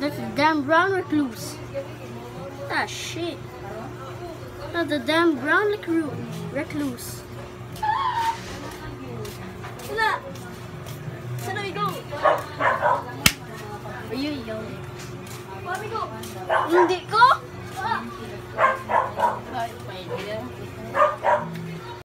That's a damn brown recluse. Ah, shit. That's a damn brown recluse. recluse. Wala! Saan we go? Are you yelling? Mami go! Hindi ko!